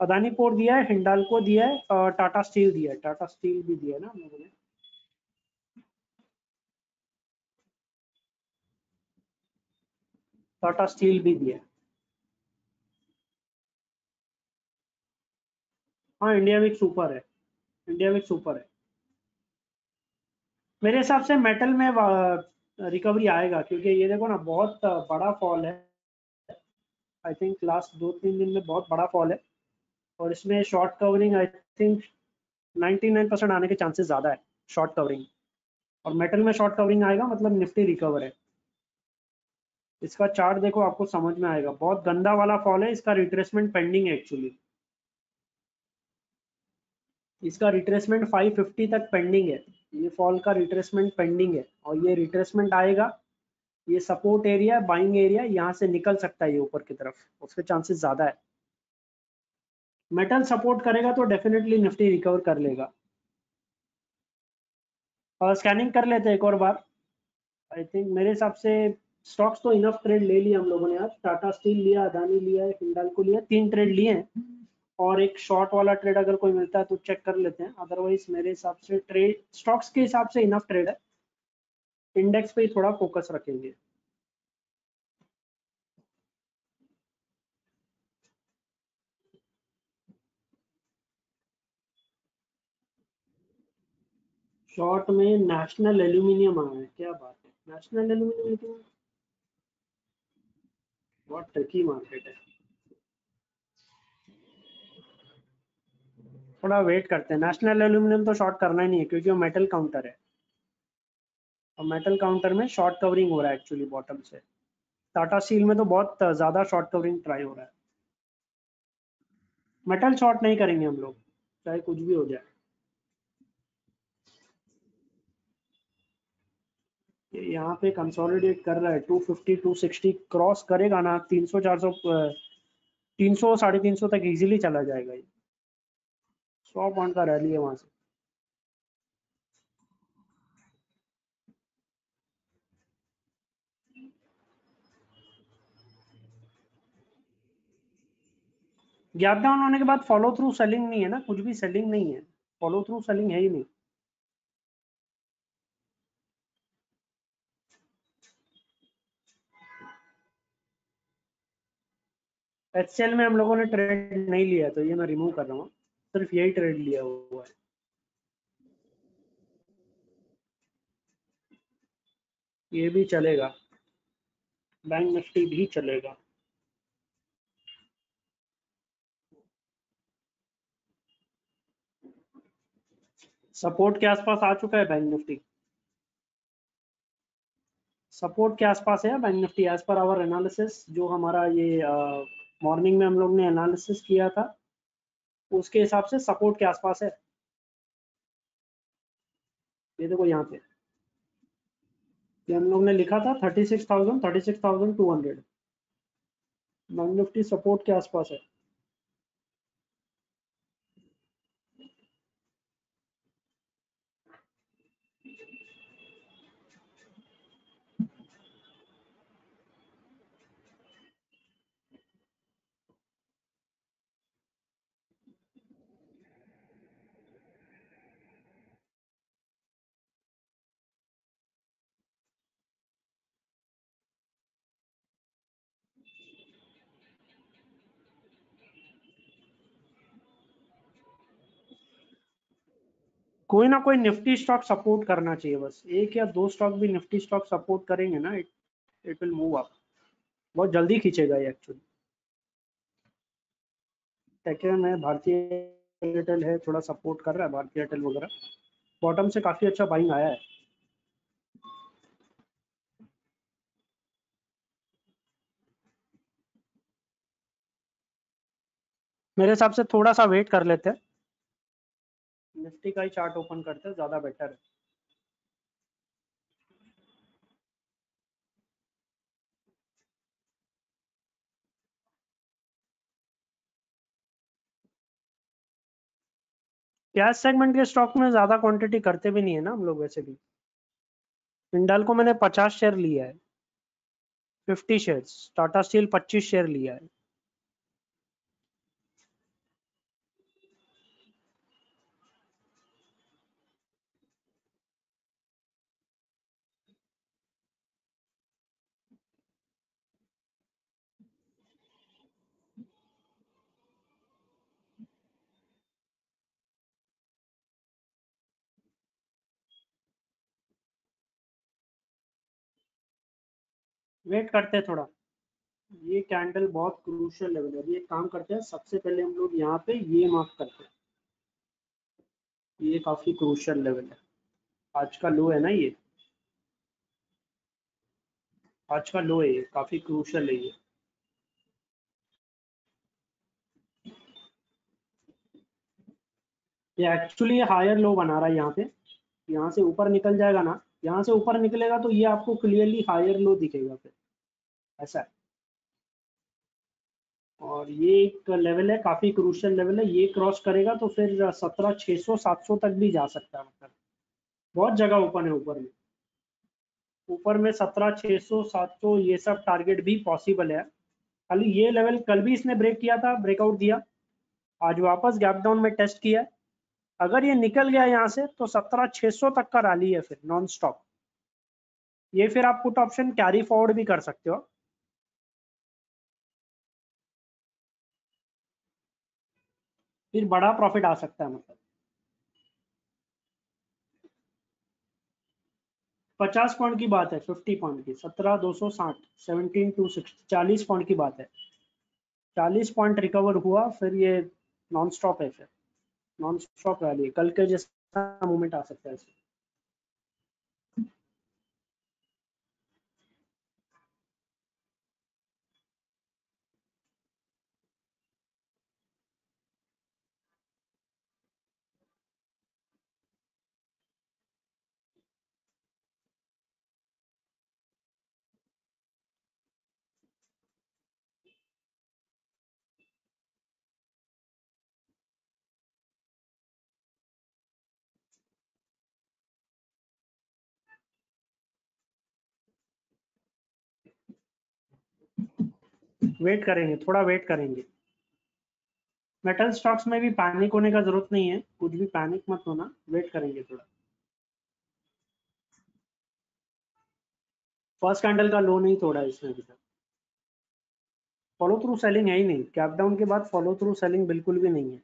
A: अदानी पोर्ट दिया है हिंडालको दिया है और टाटा स्टील दिया है। टाटा स्टील भी दिया है ना लोगों ने। टाटा स्टील भी दिया है। हाँ इंडिया विक सुपर है। इंडिया विक सुपर है। मेरे हिसाब से मेटल में रिकवरी आएगा, क्योंकि ये देखो ना, बहुत बड़ा फॉल है। आई थिंक लास्ट दो तीन दिन में बहुत बड़ा फॉल है। और इसमें short covering I think 99 percent आने के चांसेस ज़्यादा है शॉर्ट कवरिंग और मेटल में शॉर्ट कवरिंग आएगा मतलब निफ्टी रिकवर है। इसका चार्ट देखो, आपको समझ में आएगा। बहुत गंदा वाला फॉल है, इसका रिट्रेसमेंट पेंडिंग है एक्चुअली इसका रिट्रेसमेंट 550 तक पेंडिंग है। ये फॉल का रिट्रेसमेंट पेंडिंग है और ये रिट्रेसमेंट आएगा, ये सपोर्ट एरिया बाइंग एरिया यहाँ से निकल सकता है ये ऊपर की तरफ़, उसके चांसेस ज़्यादा है। मेटल सपोर्ट करेगा तो डेफिनेटली निफ्टी रिकवर कर लेगा। और स्कैनिंग कर लेते हैं एक और बार। आई थिंक मेरे हिसाब से स्टॉक्स तो इनफ ट्रेड ले लिया हम लोगों ने आज। टाटा स्टील लिया अदानी लिया है हिंडाल को लिया, तीन ट्रेड लिए हैं। और एक शॉर्ट वाला ट्रेड अगर कोई मिलता है तो चेक कर लेते हैं। अदरवाइज़ मेरे हिसाब से ट्रेड स्टॉक्स के हिसाब से इनफ ट्रेड है। इंडेक्स पे ही थोड़ा फोकस रखेंगे। शॉर्ट में नेशनल एल्यूमिनियम आया है। क्या बात है? नेशनल एल्यूमिनियम बहुत ट्रिकी मार्केट है। थोड़ा वेट करते हैं। नेशनल एल्यूमिनियम तो शॉर्ट करना ही नहीं है, क्योंकि वो मेटल काउंटर है। और मेटल काउंटर में शॉर्ट कवरिंग हो रहा है एक्चुअली बॉटम से। टाटा स्टील में तो बहुत ज़्यादा शॉर्ट कवरिंग ट्राई हो रहा है। मेटल शॉर्ट नहीं करेंगे हम लोग, चाहे कुछ भी हो जाए। यहाँ पे कंसोलिडेट कर रहा है 250 260 क्रॉस करेगा ना 300 400 300 साढ़े तीन तक इजीली चला जाएगा ये। सौ पॉइंट का रैली है वहाँ से। गैप डाउन होने के बाद फॉलो थ्रू सेलिंग नहीं है ना, कुछ भी सेलिंग नहीं है। फॉलो थ्रू सेलिंग है ही नहीं। एच में हम लोगों ने ट्रेड नहीं लिया तो ये मैं रिमूव कर रहा हूँ। सिर्फ़ यही ट्रेड लिया हुआ है। ये भी चलेगा। बैंक निफ्टी भी चलेगा। सपोर्ट के आसपास आ चुका है बैंक निफ्टी सपोर्ट के आसपास है bank Nifty as per our analysis जो हमारा ये मॉर्निंग में हम लोग ने एनालिसिस किया था। उसके हिसाब से सपोर्ट के आसपास है। ये देखो यहाँ पे। ये हम लोग ने लिखा था thirty six thousand thirty six thousand two hundred Nifty support के आसपास है। कोई ना कोई निफ्टी स्टॉक सपोर्ट करना चाहिए बस। एक या दो स्टॉक भी निफ्टी स्टॉक सपोर्ट करेंगे ना it it will move up बहुत जल्दी खींचेगा ये एक्चुअली टेकन है भारतीय एयरटेल है, थोड़ा सपोर्ट कर रहा है भारतीय एयरटेल वगैरह। बॉटम से काफ़ी अच्छा बाइंग आया है। मेरे हिसाब से थोड़ा सा वेट कर लेते हैं। निफ्टी का ही चार्ट ओपन करते हैं, ज़्यादा बेटर है। कैश सेगमेंट के स्टॉक में ज़्यादा क्वांटिटी करते भी नहीं है ना हम लोग वैसे भी। इंडल को मैंने पचास शेयर लिया है। फिफ्टी शेयर टाटा स्टील पच्चीस शेयर लिया है। वेट करते हैं थोड़ा। ये कैंडल बहुत क्रूशल लेवल है। ये काम करते हैं, सबसे पहले हम लोग यहाँ पे ये मार्क करते हैं। ये काफ़ी क्रूशल लेवल है। आज का लो है ना ये? आज का लो है ये, काफ़ी क्रूशल है ये। ये एक्चुअली हायर लो बना रहा है यहाँ पे। यहाँ से ऊपर निकल जाएगा ना यहाँ से ऊपर निकलेगा तो ये आपको क्लियरली हायर लो दिखेगा फिर। ऐसा और ये एक लेवल है, काफ़ी क्रूशियल लेवल है। ये क्रॉस करेगा तो फिर सत्रह, छह सौ, सात सौ तक भी जा सकता है मतलब। बहुत जगह ओपन है, ऊपर में। ऊपर में सत्रह, छह सौ, सात सौ, ये सब टारगेट भी पॉसिबल है। खाली ये लेवल कल भी इसने ब्रेक किया था ब्रेकआउट दिया। आज वापस गैप डाउन में टेस्ट किया अगर ये निकल गया यहाँ से तो सत्रह छह सौ तक का रैली है फिर नॉन स्टॉप ये फिर आप पुट ऑप्शन कैरी फॉरवर्ड भी कर सकते हो। फिर बड़ा प्रॉफिट आ सकता है मतलब। पचास पॉइंट की बात है फिफ्टी पॉइंट की, सत्रह दो सौ साठ सेवनटीन टू सिक्स चालीस पॉइंट की बात है। चालीस पॉइंट रिकवर हुआ, फिर ये नॉन स्टॉप है फिर। नॉन स्टॉप रैली कल के जैसा मूवमेंट आ सकता है वेट करेंगे, थोड़ा वेट करेंगे। मेटल स्टॉक्स में भी पैनिक होने का ज़रूरत नहीं है। कुछ भी पैनिक मत होना वेट करेंगे थोड़ा। फ़र्स्ट कैंडल का लो नहीं तोड़ा इसमें तक। फॉलो थ्रू सेलिंग है ही नहीं। कैप डाउन के बाद फॉलो थ्रू सेलिंग बिल्कुल भी नहीं है।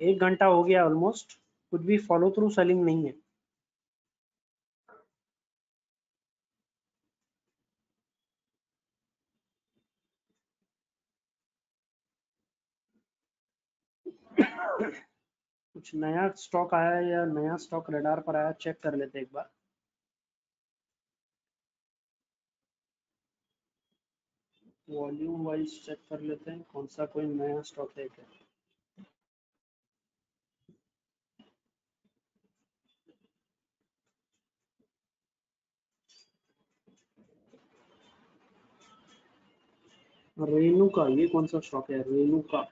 A: एक घंटा हो गया ऑलमोस्ट कुछ भी फॉलो थ्रू सेलिंग नहीं है। कुछ नया स्टॉक आया है या नया स्टॉक रडार पर आया चेक कर लेते एक बार। वॉल्यूम वाइज चेक कर लेते हैं, कौन सा कोई नया स्टॉक है क्या? रेनू का ये कौन सा स्टॉक है? रेनू का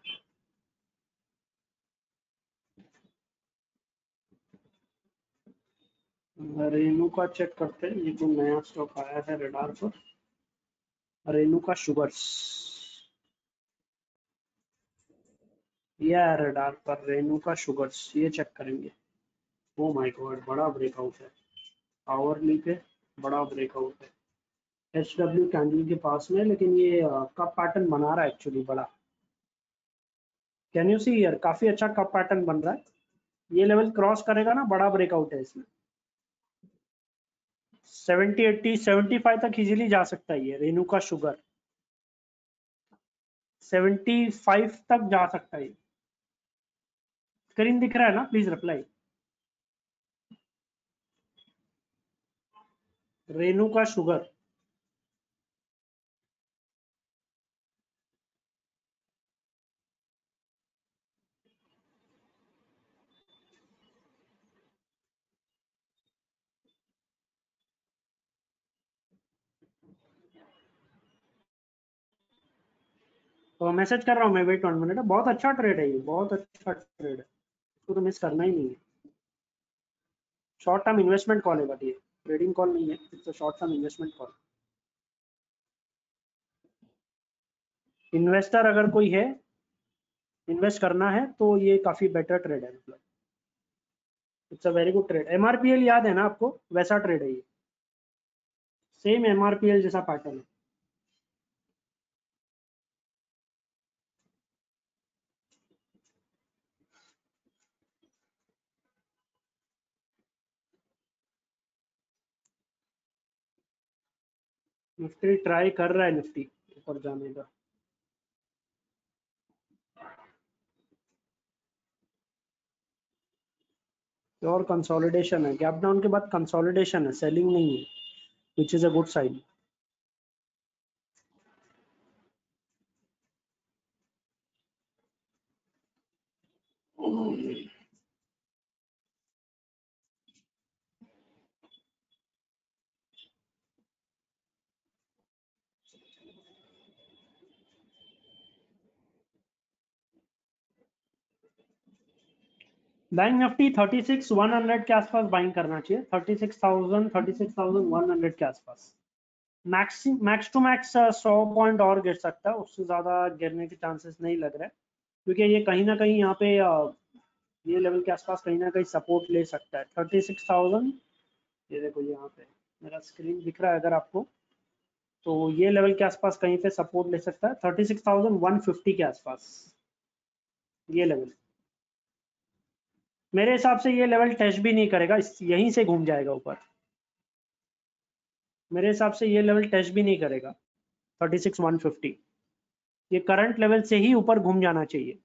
A: रेनू का चेक करते हैं। ये जो नया स्टॉक आया है रेडार पर रेनू का शुगर्स यह रेडार पर रेनू का शुगर्स ये चेक करेंगे। ओ माय गॉड बड़ा ब्रेकआउट है। आवरली पे बड़ा ब्रेकआउट है। एच डब्ल्यू कैंडल के पास में लेकिन ये कप पैटर्न बना रहा है एक्चुअली बड़ा। कैन यू सी यार काफ़ी अच्छा कप पैटर्न बन रहा है। ये लेवल क्रॉस करेगा ना, बड़ा ब्रेकआउट है इसमें। 70 80 75 तक इजिली जा सकता है ये रेनू का शुगर 75 तक जा सकता है स्क्रीन दिख रहा है ना? प्लीज़ रिप्लाई रेनू का शुगर तो मैसेज कर रहा हूँ मैं वेट वन मिनट बहुत अच्छा ट्रेड है ये, बहुत अच्छा ट्रेड है। इसको तो मिस करना ही नहीं है। शॉर्ट टर्म इन्वेस्टमेंट कॉल है बट ये ट्रेडिंग कॉल नहीं है it's short term investment call investor अगर कोई है इन्वेस्ट करना है तो ये काफ़ी बेटर ट्रेड है मतलब। It's a very good trade MRPL याद है ना आपको? वैसा ट्रेड है ये। सेम एमआरपीएल जैसा पैटर्न है। निफ्टी ट्राई कर रहा है निफ्टी ऊपर जाने का। और कंसोलिडेशन है। गैप डाउन के बाद कंसोलिडेशन है। सेलिंग नहीं है which is a good side bank Nifty 36,100 के आसपास बाइंग करना चाहिए। 36,000 36,100 के आसपास। Max max to max 100 point और गिर सकता है। उससे ज़्यादा गिरने के चांसेस नहीं लग रहे। क्योंकि ये कहीं ना कहीं यहाँ पे uh, ये लेवल के आसपास कहीं ना कहीं सपोर्ट ले सकता है। 36,000 ये देखो यहाँ पे मेरा स्क्रीन दिख रहा है अगर आपको। तो ये लेवल के आसपास कहीं पे सपोर्ट ले सकता है। 36,150 के आसपास ये लेवल मेरे हिसाब से ये लेवल टच भी नहीं करेगा यहीं से घूम जाएगा ऊपर। मेरे हिसाब से ये लेवल टच भी नहीं करेगा थर्टी सिक्स वन फिफ्टी ये करंट लेवल से ही ऊपर घूम जाना चाहिए।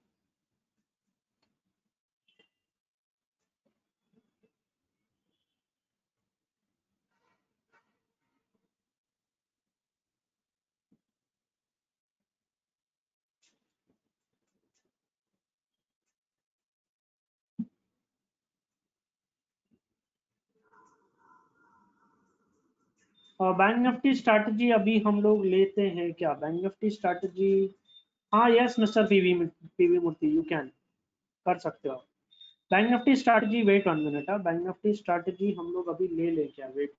A: बैंक निफ्टी स्ट्रैटेजी अभी हम लोग लेते हैं क्या? बैंक निफ्टी स्ट्रैटेजी हाँ yes mister PV PV Murthy you can कर सकते हो। Bank Nifty strategy wait one minute है। बैंक निफ्टी स्ट्रैटेजी हम लोग अभी ले ले क्या? वेट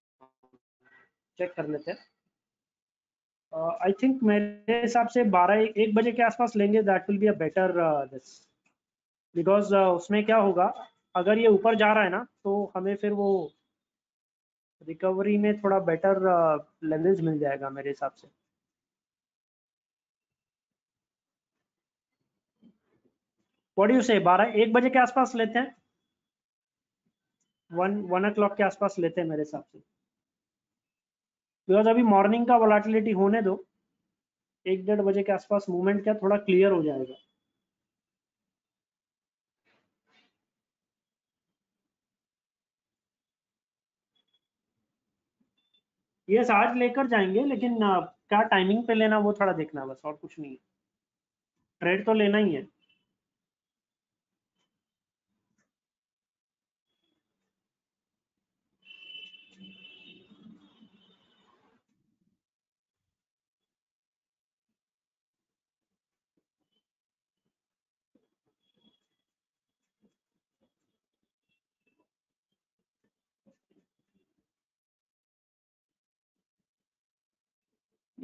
A: चेक कर लेते हैं। आई uh, थिंक मेरे हिसाब से 12 एक बजे के आसपास लेंगे that will be a better this because उसमें क्या होगा अगर ये ऊपर जा रहा है ना तो हमें फिर वो रिकवरी में थोड़ा बेटर लेवल्स मिल जाएगा मेरे हिसाब से। यू से बारह, एक बजे के आसपास लेते हैं। वन वन ओ के आसपास लेते हैं मेरे हिसाब से। बिकॉज़ अभी मॉर्निंग का वोलाटिलिटी होने दो। एक डेढ़ बजे के आसपास मूवमेंट क्या थोड़ा क्लियर हो जाएगा। ये आज लेकर जाएँगे, लेकिन क्या टाइमिंग पे लेना वो थोड़ा देखना बस, और कुछ नहीं है। ट्रेड तो लेना ही है।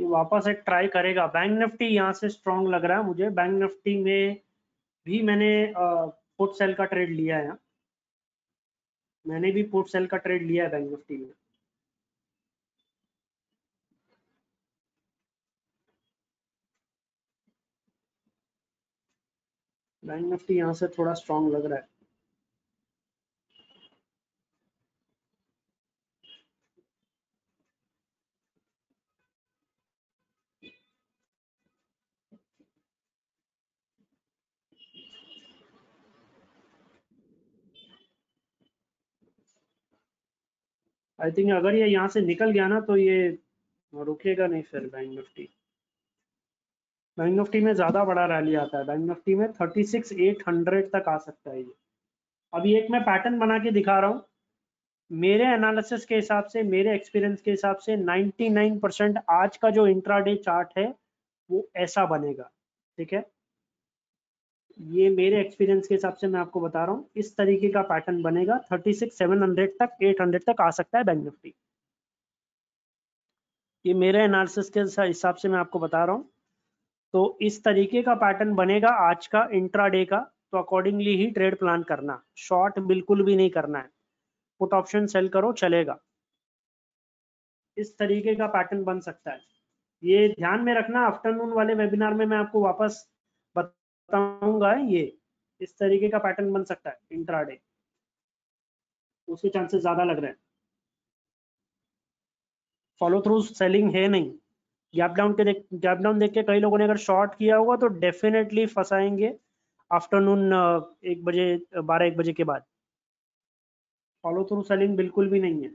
A: ये वापस एक ट्राई करेगा। बैंक निफ्टी यहाँ से स्ट्रॉन्ग लग रहा है मुझे। बैंक निफ्टी में भी मैंने पुट सेल का ट्रेड लिया है मैंने भी पुट सेल का ट्रेड लिया है बैंक निफ्टी में। बैंक निफ्टी यहाँ से थोड़ा स्ट्रॉन्ग लग रहा है। आई थिंक अगर ये यहाँ से निकल गया ना तो ये रुकेगा नहीं फिर बैंक निफ्टी। बैंक निफ्टी में ज़्यादा बड़ा रैली आता है। बैंक निफ्टी में थर्टी सिक्स एट हंड्रेड तक आ सकता है ये। अभी एक मैं पैटर्न बना के दिखा रहा हूँ। मेरे एनालिसिस के हिसाब से, मेरे एक्सपीरियंस के हिसाब से 99 परसेंट आज का जो इंट्राडे चार्ट है, वो ऐसा बनेगा। ठीक है? ये मेरे एक्सपीरियंस के हिसाब से मैं आपको बता रहा हूँ, इस तरीके का पैटर्न बनेगा थर्टी सिक्स सेवन हंड्रेड तक एट हंड्रेड तक आ सकता है बैंक निफ्टी ये मेरे एनालिसिस के हिसाब से मैं आपको बता रहा हूँ। तो इस तरीके का पैटर्न बनेगा आज का इंट्राडे का तो अकॉर्डिंगली ही ट्रेड प्लान करना। शॉर्ट बिल्कुल भी नहीं करना है। पुट ऑप्शन सेल करो, चलेगा। इस तरीके का पैटर्न बन सकता है। ये ध्यान में रखना आफ्टरनून वाले वेबिनार में मैं आपको वापस बताऊँगा, ये इस तरीके का पैटर्न बन सकता है इंट्राडे उसके चांसेस ज़्यादा लग रहे हैं। फॉलो थ्रू सेलिंग है नहीं। गैप डाउन के देख गैप डाउन देख के कई लोगों ने अगर शॉर्ट किया होगा तो डेफिनेटली फंसाएँगे आफ्टरनून एक बजे, बारह एक बजे के बाद। फॉलो थ्रू सेलिंग बिल्कुल भी नहीं है।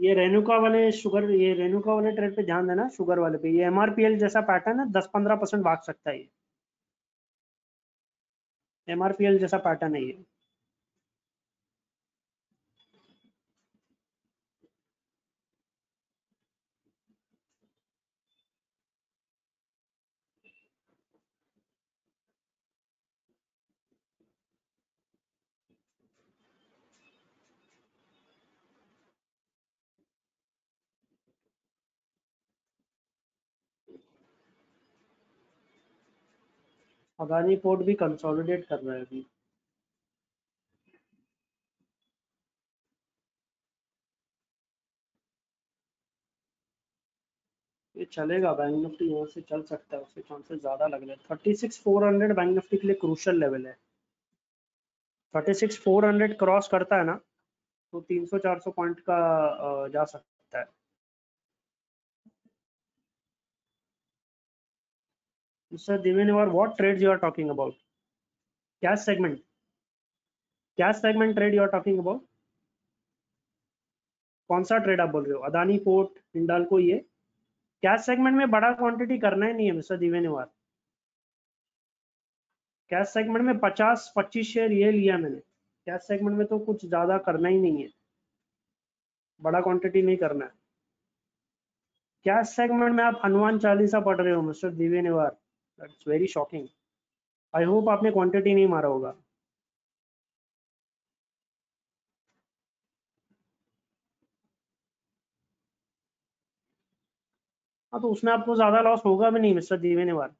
A: ये रेनुका वाले शुगर ये रेनुका वाले ट्रेड पे ध्यान देना शुगर वाले पे। ये एमआरपीएल जैसा पैटर्न है, दस पंद्रह परसेंट भाग सकता है ये। एमआरपीएल जैसा पैटर्न है ये। अदानी पोर्ट भी कंसोलिडेट कर रहा है अभी। ये चलेगा बैंक निफ्टी यहाँ से चल सकता है उसके चांसेस ज़्यादा लग रहे हैं। Thirty six four hundred bank Nifty के लिए क्रूशल लेवल है। Thirty six four hundred cross करता है ना तो तीन सौ चार सौ पॉइंट का जा सकता है। Mr. Divinewar, what trades you are talking about? Cash segment. Cash segment trade you are talking about? कौन सा ट्रेड आप बोल रहे हो अदानी पोर्ट हिंडाल को ये कैश सेगमेंट में बड़ा क्वांटिटी करना ही नहीं है मिस्टर दिवेनेवार कैश सेगमेंट में 50 25 शेयर ये लिया मैंने कैश सेगमेंट में तो कुछ ज़्यादा करना ही नहीं है बड़ा क्वांटिटी नहीं करना है कैश सेगमेंट में आप हनुमान चालीसा पढ़ रहे हो mister Divenewar that's very shocking I hope आपने क्वांटिटी नहीं मारा होगा। हाँ तो उसमें आपको ज़्यादा लॉस होगा भी नहीं, मिस्टर दीवेनेवार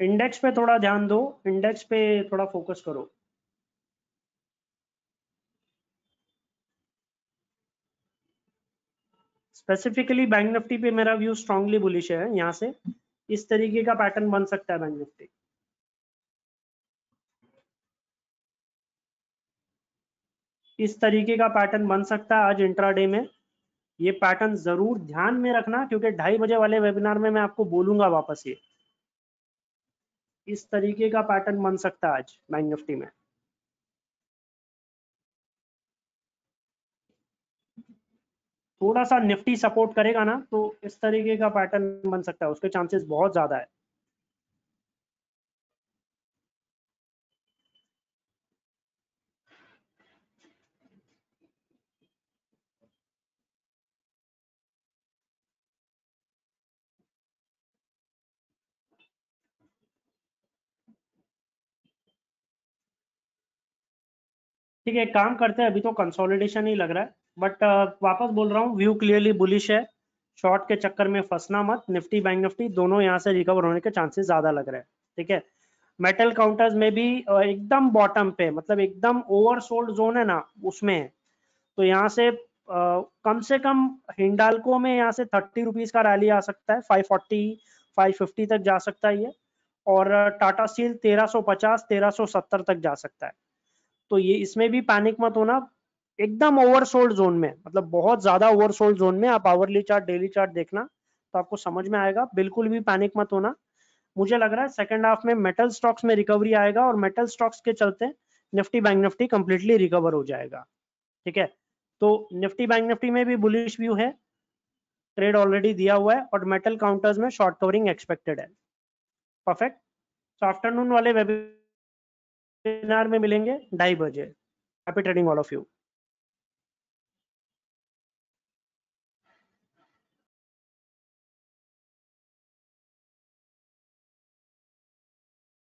A: इंडेक्स पे थोड़ा ध्यान दो इंडेक्स पे थोड़ा फोकस करो। स्पेसिफिकली बैंक निफ्टी पे मेरा व्यू स्ट्रांगली बुलिश है, यहाँ से। इस तरीके का पैटर्न बन सकता है बैंक निफ्टी इस तरीके का पैटर्न बन सकता है आज इंट्राडे में। ये पैटर्न ज़रूर ध्यान में रखना, क्योंकि ढाई बजे वाले वेबिनार में मैं आपको बोलूँगा वापस ये। इस तरीके का पैटर्न बन सकता है आज बैंक निफ्टी में। थोड़ा सा निफ्टी सपोर्ट करेगा ना तो इस तरीके का पैटर्न बन सकता है, उसके चांसेस बहुत ज़्यादा है। ठीक है, एक काम करते हैं, अभी तो कंसोलिडेशन ही लग रहा है। बट uh, वापस बोल रहा हूँ व्यू क्लियरली बुलिश है। शॉर्ट के चक्कर में फंसना मत। निफ्टी बैंक निफ्टी दोनों यहाँ से रिकवर होने के चांसेस ज़्यादा लग रहे हैं। ठीक है? मेटल काउंटर्स में भी एकदम बॉटम पे मतलब एकदम ओवरसोल्ड जोन है ना उसमें है। तो यहाँ से uh, कम से कम हिंडालको में यहाँ से थर्टी रुपीज़ का रैली आ सकता है। फाइव फोर्टी फाइव फिफ्टी तक जा सकता है ये। और टाटा स्टील तेरह सौ पचास तेरह सौ सत्तर तक जा सकता है। तो ये इसमें भी पैनिक मत होना। एकदम ओवरसोल्ड जोन में मतलब बहुत ज़्यादा ओवरसोल्ड जोन में आप आवरली चार्ट डेली चार्ट देखना तो आपको समझ में आएगा। बिल्कुल भी पैनिक मत होना। मुझे लग रहा है सेकंड हाफ़ में मेटल स्टॉक्स में रिकवरी आएगा और मेटल स्टॉक्स के चलते Nifty bank Nifty completely recover हो जाएगा। ठीक है? तो निफ्टी बैंक निफ्टी में भी बुलिश व्यू है। ट्रेड ऑलरेडी दिया हुआ है और मेटल काउंटर्स में शॉर्ट कवरिंग एक्सपेक्टेड है। परफेक्ट तो आफ्टरनून वाले वेबिनार में मिलेंगे। ढाई बजे। Happy trading all of you